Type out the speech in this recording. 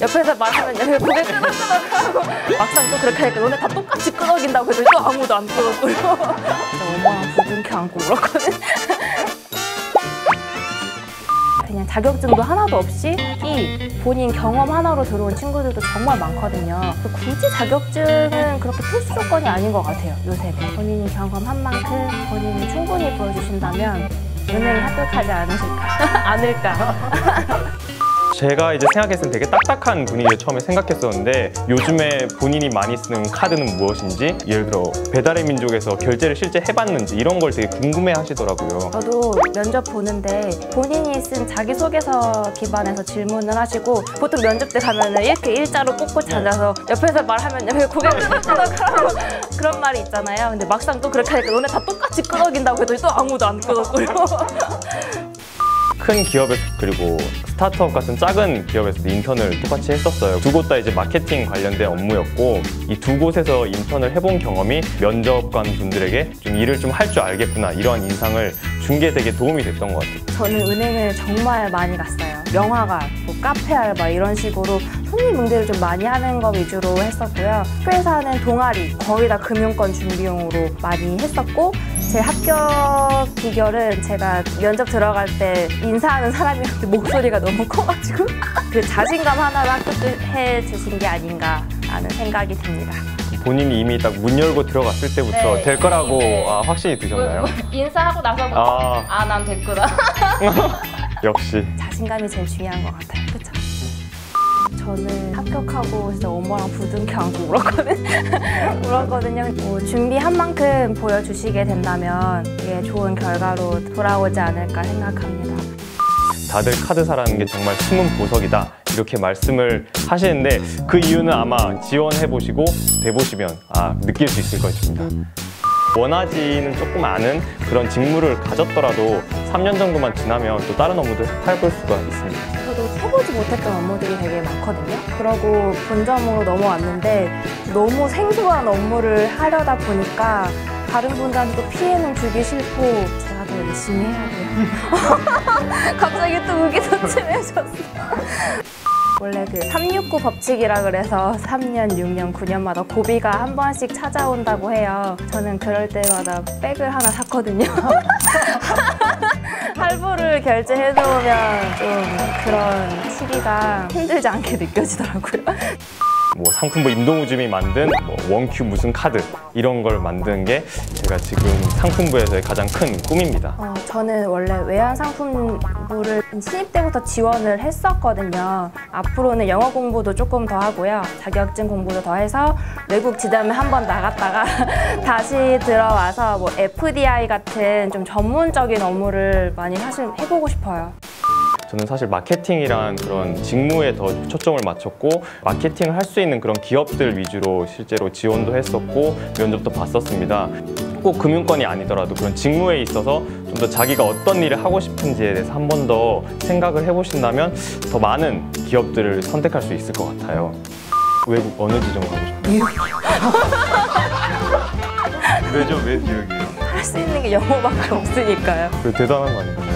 옆에서 말하면 여기 고개 끄덕끄덕하고 막상 또 그렇게 하니까 너네 다 똑같이 끄덕인다고 해서 또 아무도 안 진짜 엄마랑 부둥켜 안고 울었거든 그냥 자격증도 하나도 없이 이 본인 경험 하나로 들어온 친구들도 정말 많거든요. 굳이 자격증은 그렇게 필수 조건이 아닌 것 같아요, 요새는. 본인이 경험한 만큼 본인이 충분히 보여주신다면 은행에 합격하지 않으실까? 않을까? 제가 이제 생각했을 때 되게 딱딱한 분위기를 처음에 생각했었는데 요즘에 본인이 많이 쓰는 카드는 무엇인지 예를 들어 배달의 민족에서 결제를 실제 해봤는지 이런 걸 되게 궁금해 하시더라고요. 저도 면접 보는데 본인이 쓴 자기소개서 기반해서 질문을 하시고 보통 면접 때 가면은 이렇게 일자로 꼿꼿이 앉아서 옆에서 말하면 여기 고개 끄덕끄덕하고 그런 말이 있잖아요. 근데 막상 또 그렇게 하니까 너네 다 똑같이 끄덕인다고 해도 또 아무도 안 끄덕거려. 큰 기업에서 그리고 스타트업 같은 작은 기업에서도 인턴을 똑같이 했었어요. 두 곳 다 이제 마케팅 관련된 업무였고 이 두 곳에서 인턴을 해본 경험이 면접관 분들에게 좀 일을 좀 할 줄 알겠구나 이런 인상을 준 게 되게 도움이 됐던 것 같아요. 저는 은행을 정말 많이 갔어요. 영화관, 뭐 카페 알바 이런 식으로 손님 응대를 좀 많이 하는 거 위주로 했었고요. 학교에서 하는 동아리 거의 다 금융권 준비용으로 많이 했었고 제 합격 비결은 제가 면접 들어갈 때 인사하는 사람이한테 목소리가 너무 커가지고 그 자신감 하나를 합격해 주신 게 아닌가 하는 생각이 듭니다. 본인이 이미 딱 문 열고 들어갔을 때부터 네. 될 거라고 네. 아, 확신이 드셨나요? 인사하고 나서부터 아. 아난 됐구나. 역시 자신감이 제일 중요한 것 같아요. 저는 합격하고 진짜 엄마랑 부둥켜 안고 울었거든. 울었거든요. 뭐 준비한 만큼 보여주시게 된다면 이게 좋은 결과로 돌아오지 않을까 생각합니다. 다들 카드사라는 게 정말 숨은 보석이다 이렇게 말씀을 하시는데 그 이유는 아마 지원해 보시고 돼 보시면 아 느낄 수 있을 것입니다. 원하지는 조금 않은 그런 직무를 가졌더라도 3년 정도만 지나면 또 다른 업무들 해볼 수가 있습니다. 못했던 업무들이 되게 많거든요. 그러고 본점으로 넘어왔는데 너무 생소한 업무를 하려다 보니까 다른 분들한테도 피해는 주기 싫고 제가 더 열심히 해야 돼요. 갑자기 또 의기소침해졌어. 원래 그 369 법칙이라 그래서 3년, 6년, 9년마다 고비가 한 번씩 찾아온다고 해요. 저는 그럴 때마다 백을 하나 샀거든요. 할부를 결제해 놓으면 좀 그런 시기가 힘들지 않게 느껴지더라고요. 뭐 상품 부 임동우즘이 만든 뭐 원큐 무슨 카드 이런 걸 만드는 게 제가 지금 상품부에서의 가장 큰 꿈입니다. 어, 저는 원래 외환 상품부를 신입 때부터 지원을 했었거든요. 앞으로는 영어 공부도 조금 더 하고요. 자격증 공부도 더 해서 외국 지점에 한 번 나갔다가 다시 들어와서 뭐 FDI 같은 좀 전문적인 업무를 많이 사실 해보고 싶어요. 저는 사실 마케팅이란 그런 직무에 더 초점을 맞췄고 마케팅을 할 수 있는 그런 기업들 위주로 실제로 지원도 했었고 면접도 봤었습니다. 꼭 금융권이 아니더라도 그런 직무에 있어서 좀 더 자기가 어떤 일을 하고 싶은지에 대해서 한 번 더 생각을 해보신다면 더 많은 기업들을 선택할 수 있을 것 같아요. 외국 어느 지점 가고 싶어요? 왜죠? 왜 뉴욕이에요? 할 수 있는 게 영어밖에 없으니까요. 그 대단한 거 아닌가요?